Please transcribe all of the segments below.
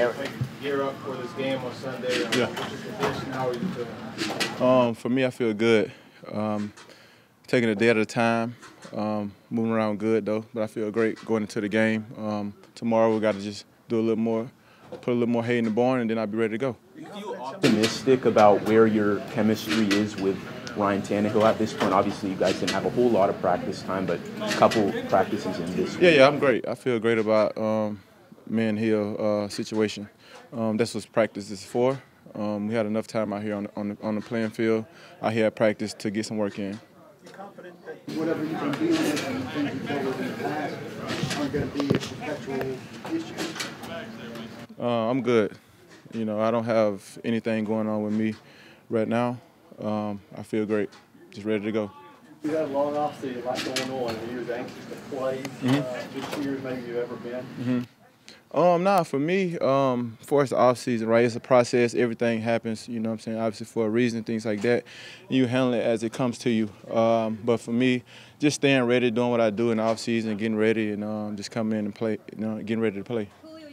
Eric. Gear up for this game on Sunday. Um, Yeah. What's your condition? How are you feeling? Um, for me, I feel good. Um, taking a day at a time. Um, moving around good though, but I feel great going into the game. Um, tomorrow we got to just do a little more, put a little more hay in the barn, and then I'll be ready to go. Optimistic about where your chemistry is with Ryan Tannehill at this point. Obviously, you guys didn't have a whole lot of practice time, but a couple practices in this. Yeah, week. yeah, I'm great. I feel great about um, me and Hill uh, situation. Um, that's what practice is for. Um, we had enough time out here on the, on the, on the playing field, out here at practice to get some work in. you confident that whatever you've been dealing with and the things you've dealt with in the past aren't going to be a perpetual issue? Uh, I'm good. You know, I don't have anything going on with me right now. Um, I feel great. Just ready to go. You had a long off season, a lot going on, and you're anxious to play uh, this year as maybe you've ever been. Um, nah, for me, um, for it's the off season, right? It's a process. Everything happens, you know what I'm saying, obviously for a reason, things like that. You handle it as it comes to you. Um, but for me, just staying ready, doing what I do in the off season, getting ready, and um, just coming in and play, you know, getting ready to play.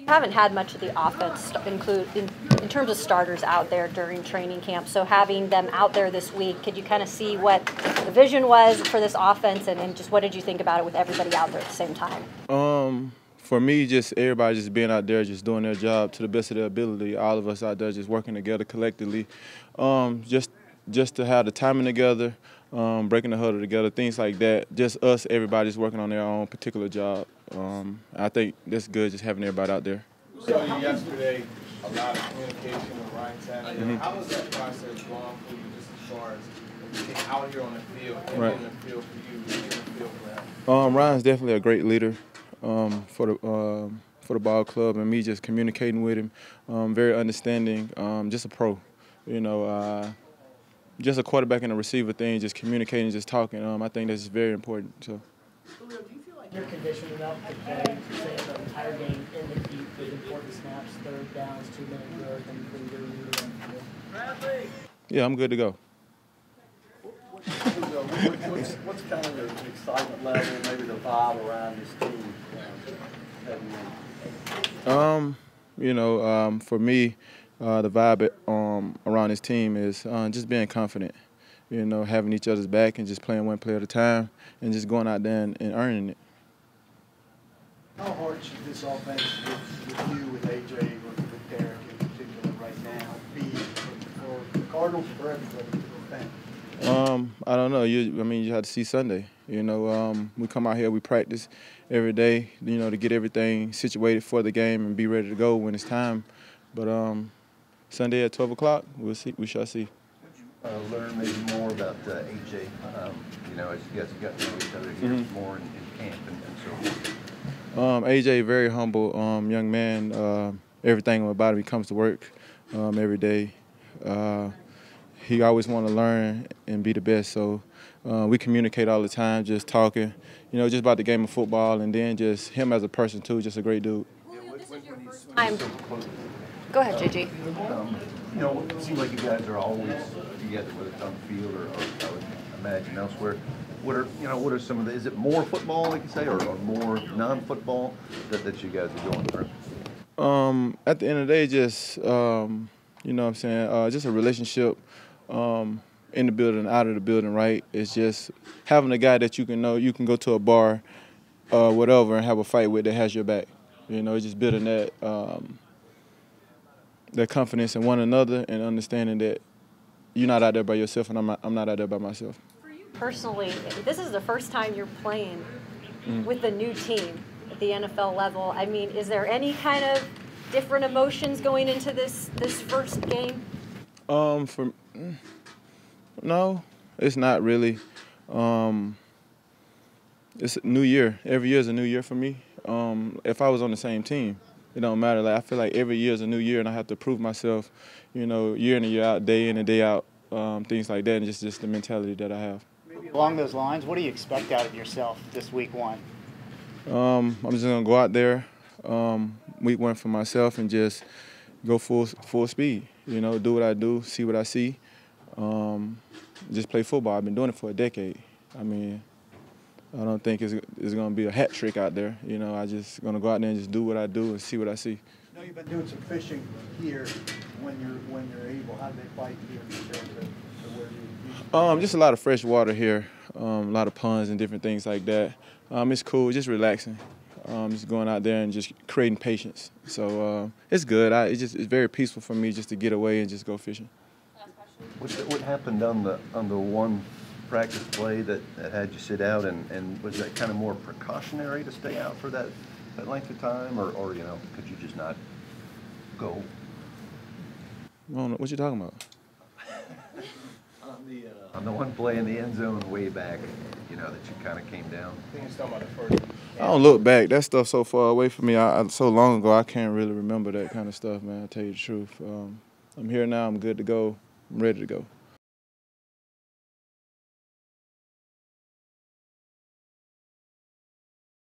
You haven't had much of the offense include in, in terms of starters out there during training camp. So having them out there this week, could you kind of see what the vision was for this offense, and, and just what did you think about it with everybody out there at the same time? Um, for me, just everybody just being out there, just doing their job to the best of their ability. All of us out there just working together collectively, um, just just to have the timing together, um, breaking the huddle together, things like that. Just us, everybody just working on their own particular job. Um, I think that's good, just having everybody out there. You yesterday. A lot of communication with Ryan Tannehill. Mm-hmm. How was that process going for you, just as far as out here on the field, and Right. in the field for you, getting the field for him? Um, Ryan's definitely a great leader um, for the um, for the ball club, and me just communicating with him, um, very understanding, um, just a pro, you know, uh, just a quarterback and a receiver thing, just communicating, just talking. Um, I think that's very important. So. Julio, do you feel like you're conditioned enough to play, say, the entire game in the heat with important snaps, third downs, two minute drill, and from your leader on? Yeah, I'm good to go. What- What's, what's kind of the excitement level, maybe the vibe around this team? Um, you know, um, for me, uh, the vibe um, around this team is uh, just being confident. You know, having each other's back and just playing one play at a time, and just going out there and, and earning it. How hard should this offense with, with you, with AJ, with, with Derrick in particular right now be for the Cardinals, for everybody? Um, I don't know. You, I mean, you had to see Sunday. You know, um, we come out here, we practice every day. You know, to get everything situated for the game and be ready to go when it's time. But um, Sunday at 12 o'clock, we'll see. We shall see. uh, learn maybe more about uh, AJ, um, you know, as you guys have got to know each other here more in, in camp and, and so forth. Um, AJ, very humble um, young man. Uh, everything about him, he comes to work um, every day. He always want to learn and be the best. So uh, we communicate all the time, just talking, you know, just about the game of football, and then just him as a person too, just a great dude. I'm, go ahead, JG. Um, you know, it seems like you guys are always together, whether it's on the field or, or I would imagine elsewhere. What are, you know, what are some of the, is it more football, like you say, or, or more non-football that, that you guys are going through? Um, at the end of the day, just um, you know, what I'm saying, uh, just a relationship um, in the building, out of the building, right? It's just having a guy that you can know, you can go to a bar, uh, whatever, and have a fight with that has your back. You know, it's just building that um, that confidence in one another and understanding that you're not out there by yourself, and I'm not, I'm not out there by myself. Personally, this is the first time you're playing with a new team at the NFL level. I mean, is there any kind of different emotions going into this this first game? Um, for mm, no, it's not really. Um, it's a new year. Every year is a new year for me. Um, if I was on the same team, it don't matter. Like I feel like every year is a new year, and I have to prove myself. You know, year in and year out, day in and day out, um, things like that, and just just the mentality that I have. Along those lines, what do you expect out of yourself this week one? Um, I'm just gonna go out there, um, week one for myself, and just go full full speed. You know, do what I do, see what I see. Um, just play football. I've been doing it for a decade. I mean, I don't think it's, it's gonna be a hat trick out there. You know, I just gonna go out there and just do what I do and see what I see. I know you've been doing some fishing here when you're, when you're able. How do they fight here compared to, to where you? Um, just a lot of fresh water here, um, a lot of ponds and different things like that. Um, it's cool, just relaxing. Um, just going out there and just creating patience. So uh, it's good. I, it's just it's very peaceful for me just to get away and just go fishing. What, what happened on the, on the one practice play that, that had you sit out and, and was that kind of more precautionary to stay out for that, that length of time or, or, you know, could you just not go? I don't know what you talking about. On the, uh, On the one play in the end zone way back, you know, that you kind of came down? I think he's talking about the first. I don't look back. That stuff so far away from me. I, I, so long ago, I can't really remember that kind of stuff, man. I tell you the truth. Um, I'm here now. I'm good to go. I'm ready to go.